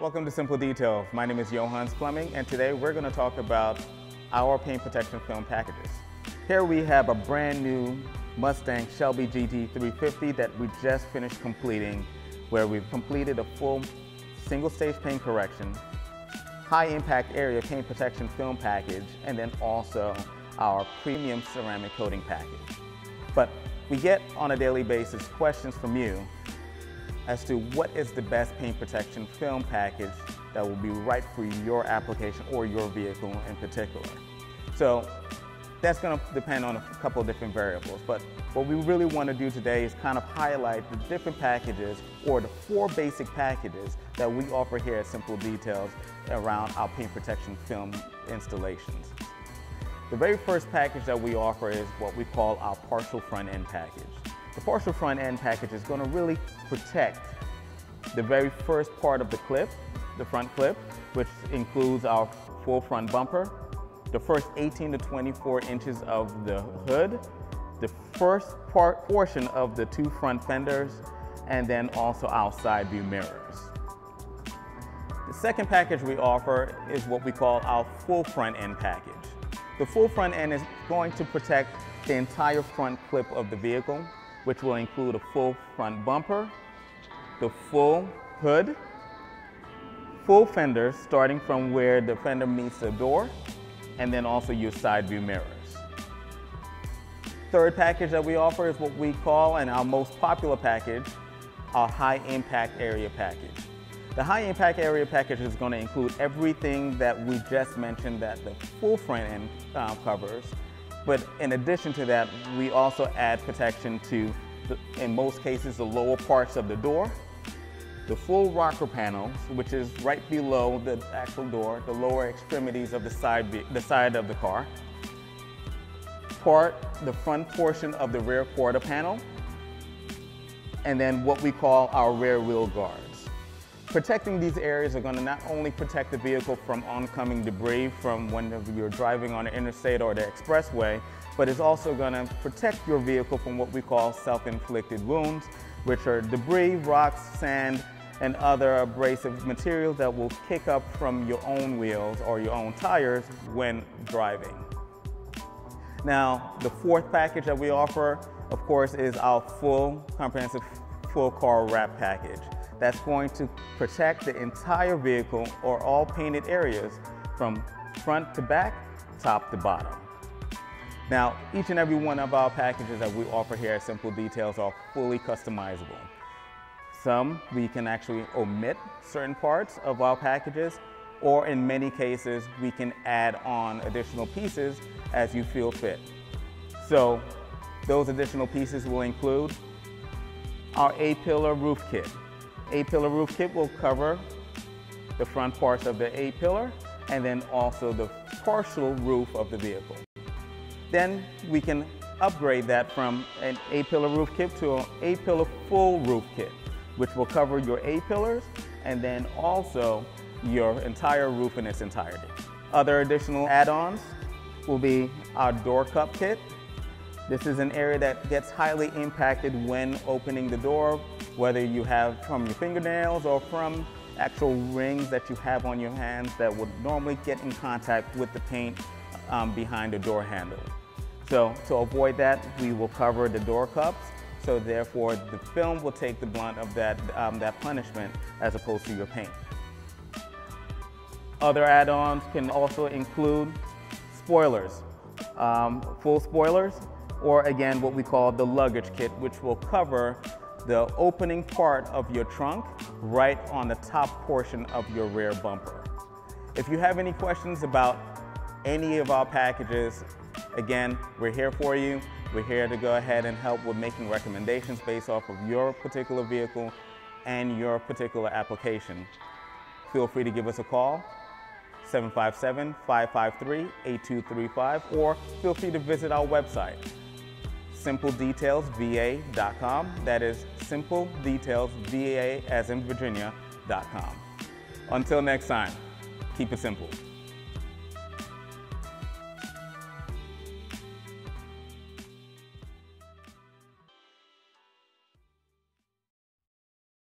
Welcome to Simple Details. My name is Johans Plumbing and today we're going to talk about our paint protection film packages. Here we have a brand new Mustang Shelby GT350 that we just finished completing where we've completed a full single stage paint correction, high impact area paint protection film package, and then also our premium ceramic coating package. But we get on a daily basis questions from you as to what is the best paint protection film package that will be right for your application or your vehicle in particular. So that's going to depend on a couple of different variables. But what we really want to do today is kind of highlight the different packages or the four basic packages that we offer here at Simple Details around our paint protection film installations. The very first package that we offer is what we call our partial front end package. The partial front end package is going to really protect the very first part of the clip, the front clip, which includes our full front bumper, the first 18 to 24 inches of the hood, the first part portion of the two front fenders, and then also our side view mirrors. The second package we offer is what we call our full front end package. The full front end is going to protect the entire front clip of the vehicle, which will include a full front bumper, the full hood, full fenders starting from where the fender meets the door, and then also your side view mirrors. Third package that we offer is what we call, and our most popular package, our high impact area package. The high impact area package is going to include everything that we just mentioned that the full front end uh, covers, but in addition to that, we also add protection to, the, in most cases, the lower parts of the door, the full rocker panels, which is right below the actual door, the lower extremities of the side, the side of the car, part, the front portion of the rear quarter panel, and then what we call our rear wheel guards. Protecting these areas are going to not only protect the vehicle from oncoming debris from when you're driving on the interstate or the expressway, but it's also going to protect your vehicle from what we call self-inflicted wounds, which are debris, rocks, sand, and other abrasive materials that will kick up from your own wheels or your own tires when driving. Now, the fourth package that we offer, of course, is our full comprehensive full car wrap package that's going to protect the entire vehicle or all painted areas from front to back, top to bottom. Now, each and every one of our packages that we offer here at Simple Details are fully customizable. Some we can actually omit certain parts of our packages, or in many cases, we can add on additional pieces as you feel fit. So those additional pieces will include our A-pillar roof kit. A-pillar roof kit will cover the front parts of the A-pillar and then also the partial roof of the vehicle. Then we can upgrade that from an A-pillar roof kit to an A-pillar full roof kit, which will cover your A-pillars and then also your entire roof in its entirety. Other additional add-ons will be our door cup kit. This is an area that gets highly impacted when opening the door whether you have from your fingernails or from actual rings that you have on your hands that would normally get in contact with the paint um, behind the door handle. So to avoid that, we will cover the door cups. So therefore, the film will take the blunt of that, um, that punishment as opposed to your paint. Other add-ons can also include spoilers, um, full spoilers, or again, what we call the luggage kit, which will cover the opening part of your trunk right on the top portion of your rear bumper. If you have any questions about any of our packages, again, we're here for you. We're here to go ahead and help with making recommendations based off of your particular vehicle and your particular application. Feel free to give us a call, 757-553-8235, or feel free to visit our website, simpledetailsva.com. That is simpledetailsva as in Virginia.com. Until next time, keep it simple.